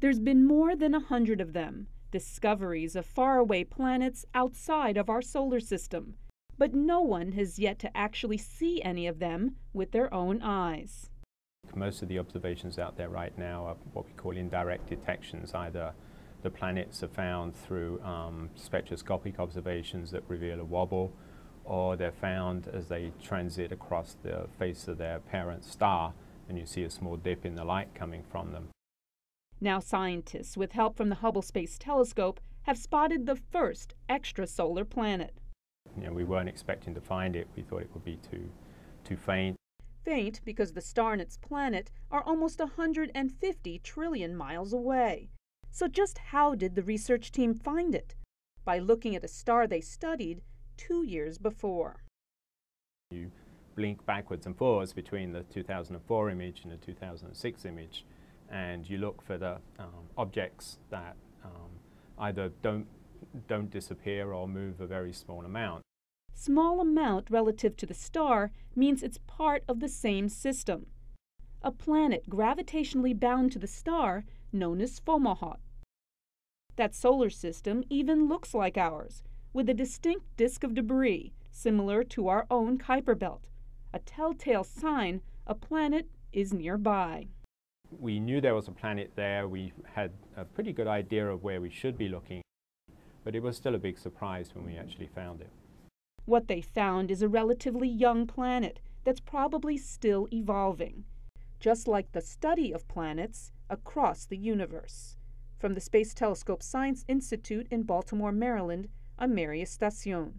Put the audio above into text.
There's been more than a hundred of them, discoveries of faraway planets outside of our solar system, but no one has yet to actually see any of them with their own eyes. Most of the observations out there right now are what we call indirect detections. Either the planets are found through um, spectroscopic observations that reveal a wobble, or they're found as they transit across the face of their parent star, and you see a small dip in the light coming from them. Now, scientists, with help from the Hubble Space Telescope, have spotted the first extrasolar planet. You know, we weren't expecting to find it. We thought it would be too, too faint. Faint because the star and its planet are almost 150 trillion miles away. So, just how did the research team find it? By looking at a star they studied two years before. You blink backwards and forwards between the 2004 image and the 2006 image, and you look for the um, objects that um, either don't, don't disappear or move a very small amount. Small amount relative to the star means it's part of the same system. A planet gravitationally bound to the star known as Fomalhaut. That solar system even looks like ours, with a distinct disk of debris similar to our own Kuiper belt, a telltale sign a planet is nearby. We knew there was a planet there. We had a pretty good idea of where we should be looking, but it was still a big surprise when we actually found it. What they found is a relatively young planet that's probably still evolving, just like the study of planets across the universe. From the Space Telescope Science Institute in Baltimore, Maryland, I'm Mary Estacion.